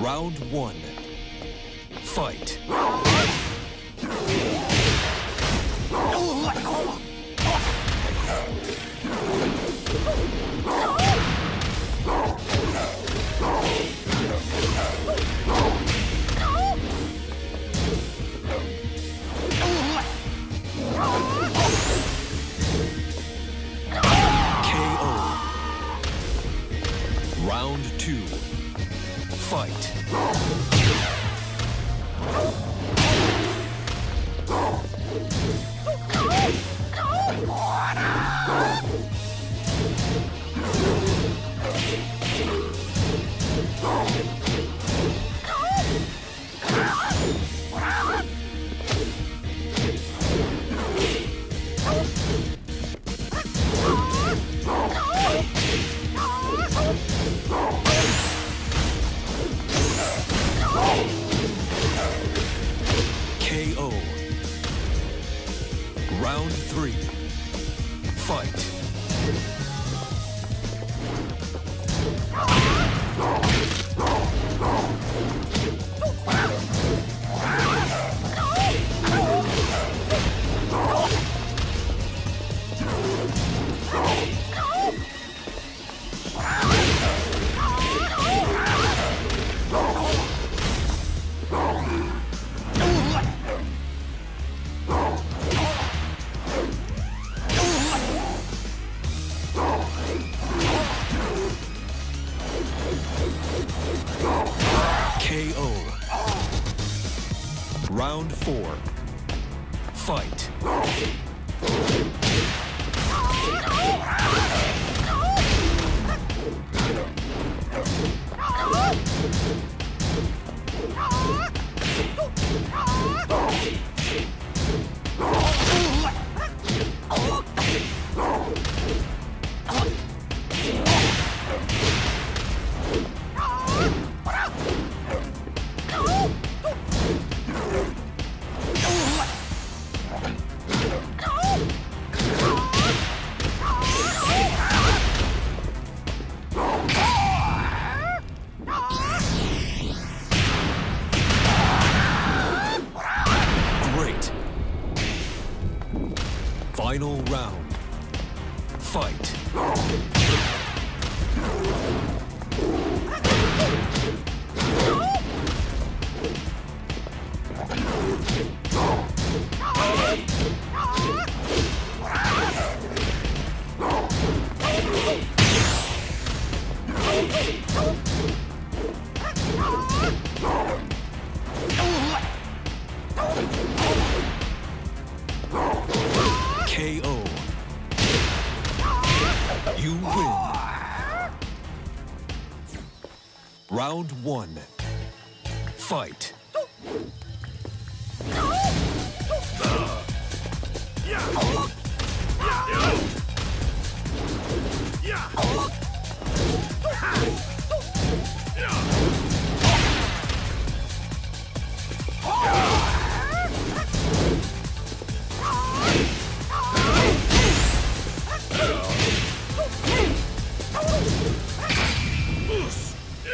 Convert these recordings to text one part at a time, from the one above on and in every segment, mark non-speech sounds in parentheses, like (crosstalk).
Round one. Fight. Fight. Round three. Fight. Final round. Fight. (laughs) Round one. Fight.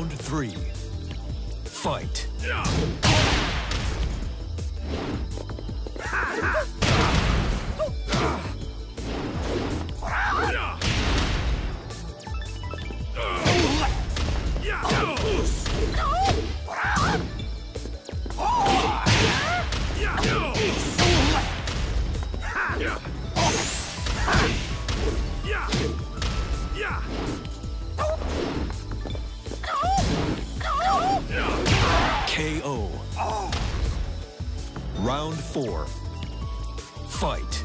Round three. Fight. Round four. Fight.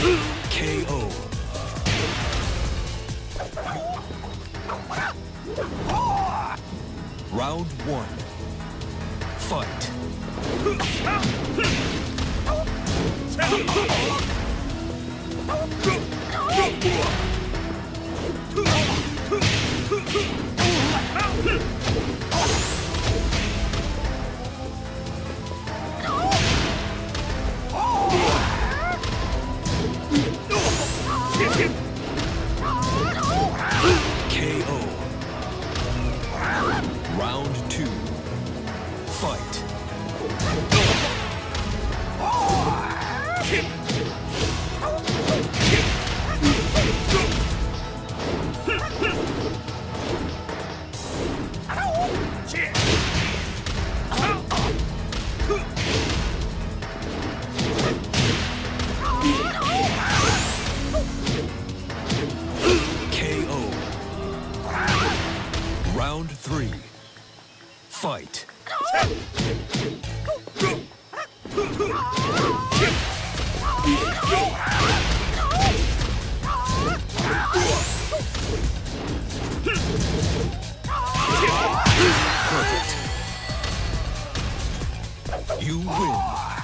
KO. Round one. Fight. (laughs) Round. Fight. Perfect. You win.